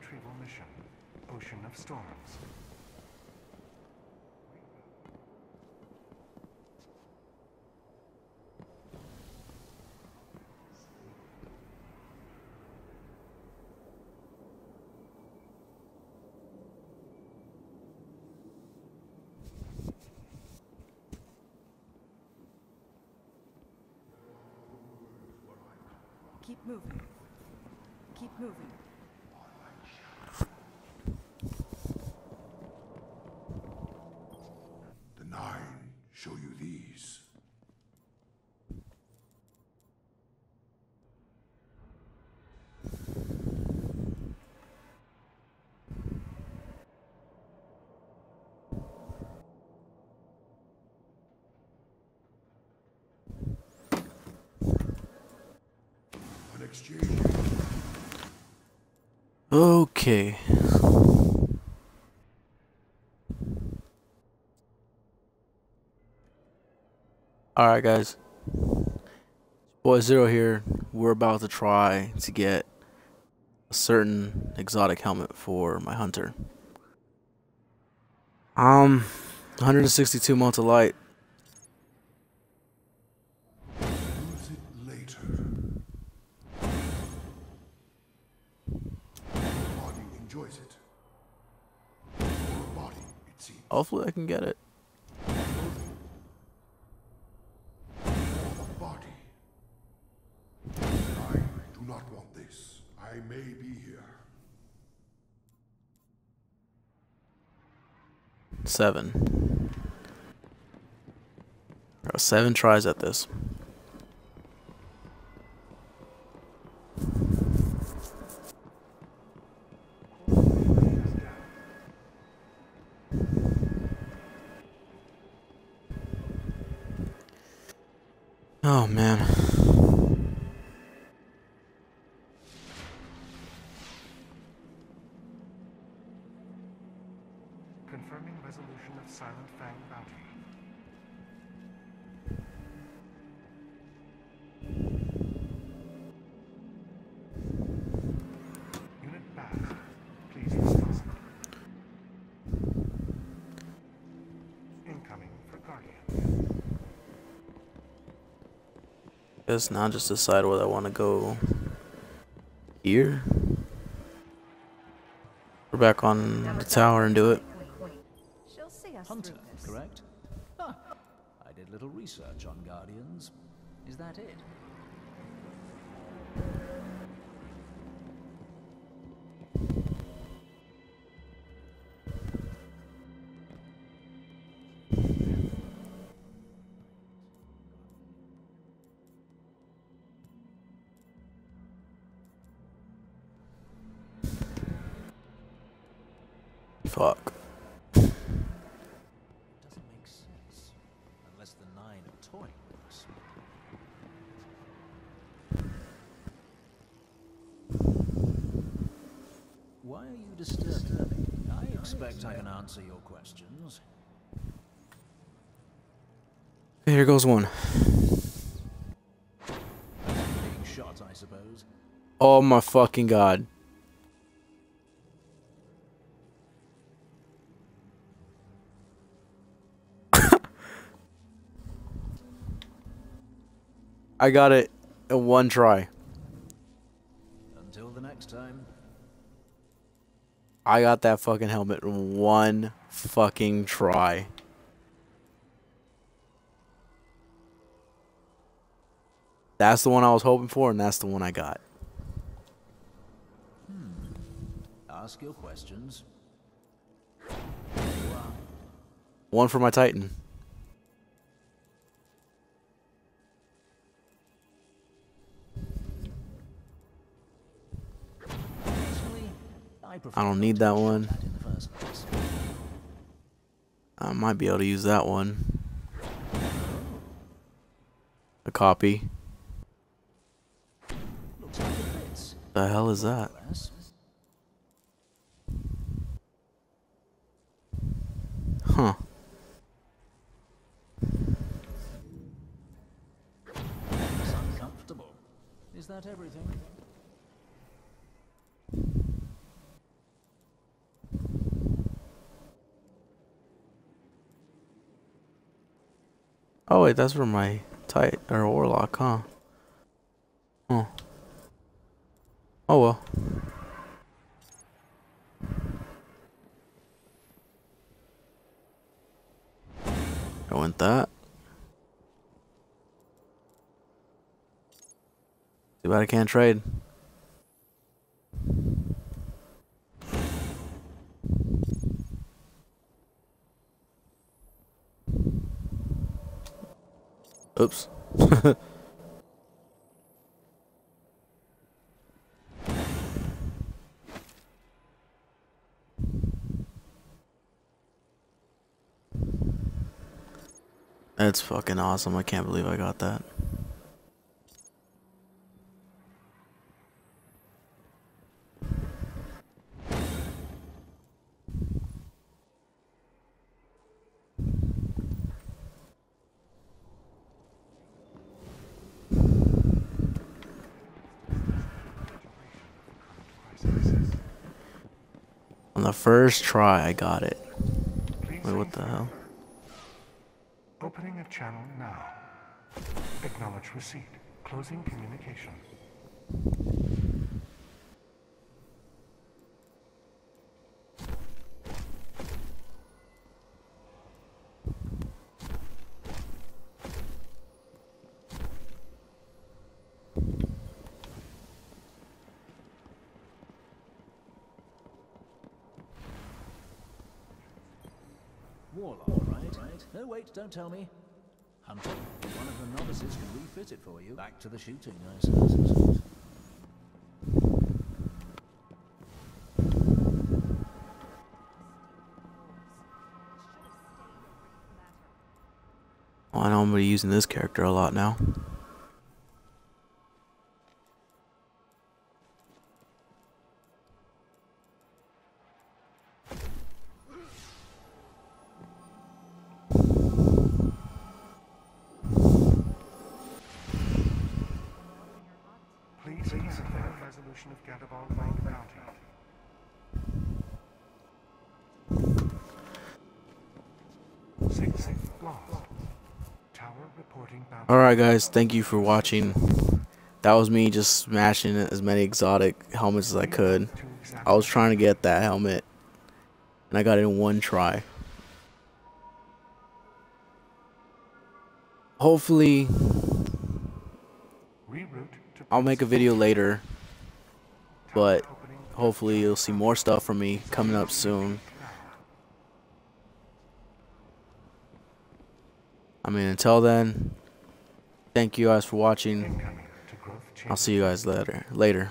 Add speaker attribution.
Speaker 1: retrieval mission, Ocean of Storms.
Speaker 2: Keep moving. Keep moving.
Speaker 3: The Nine show you these. An exchange.
Speaker 4: Okay. Alright, guys. Boy Zero here. We're about to try to get a certain exotic helmet for my hunter. Um, 162 multi light. Hopefully, I can get it.
Speaker 3: body. I do not want this. I may be here.
Speaker 4: Seven. Seven tries at this. Oh man. Guess now just decide whether I want to go here. We're back on the tower and do it.
Speaker 2: She'll see us
Speaker 5: Hunter, correct? Ah, I did a little research on Guardians. Is that it?
Speaker 4: Fuck.
Speaker 5: Doesn't make sense. Unless the Nine are toying with us. Why are you disturbing? I expect I can answer your questions.
Speaker 4: Here goes one.
Speaker 5: Shot, I suppose.
Speaker 4: Oh my fucking god. I got it in one try.
Speaker 5: Until the next time.
Speaker 4: I got that fucking helmet in one fucking try. That's the one I was hoping for, and that's the one I got. Hmm.
Speaker 5: Ask your questions.
Speaker 4: One for my Titan.
Speaker 5: I,
Speaker 4: don't need that one. I might be able to use that one. A copy. The hell is that? Huh.
Speaker 5: Is that everything?
Speaker 4: Oh wait, that's for my tight or warlock, huh? Oh. Oh well. I want that. Too bad I can't trade. Oops. That's fucking awesome. I can't believe I got that. On the first try, I got it. Wait, what the hell?
Speaker 1: Opening of channel now. Acknowledge receipt. Closing communication.
Speaker 5: Warlock, right? No, wait, don't tell me. Hunter, one of the novices can refit it for you. Back to the shooting, I suppose.
Speaker 4: I know I'm gonna be using this character a lot now.
Speaker 1: Please confirm resolution of Gadabal Fang bounty. Six. Tower reporting.
Speaker 4: Alright guys, thank you for watching. That was me just smashing as many exotic helmets as I could. I was trying to get that helmet and I got it in one try. Hopefully I'll make a video later, but hopefully you'll see more stuff from me coming up soon. I mean until then, thank you guys for watching. I'll see you guys later. Later.